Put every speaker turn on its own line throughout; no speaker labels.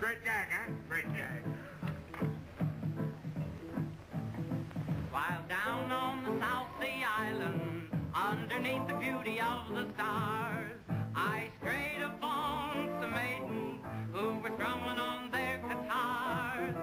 Great gag, huh? Great gag.
While down on the South Sea Island, underneath the beauty of the stars, I strayed upon some maidens who were strumming on their guitars.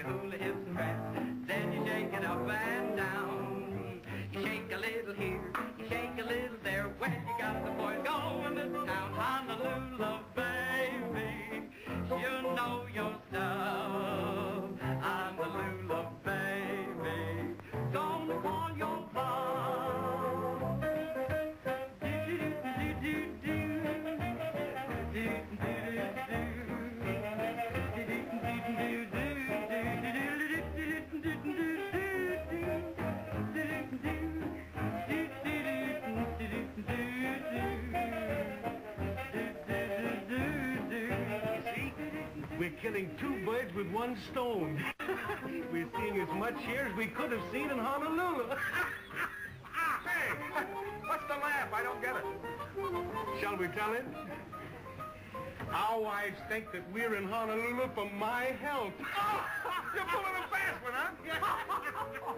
Your hula and prance, then you shake it up and down. You shake a little here, you shake a little there, when you got the boys going to town. Honolulu, baby, you know your stuff. Honolulu, baby, gonna call your bluff.
We're killing two birds with one stone. We're seeing as much here as we could have seen in Honolulu.
hey, what's the laugh? I don't get it.
Shall we tell him? Our wives think that we're in Honolulu for my health.
You're pulling a fast one, huh?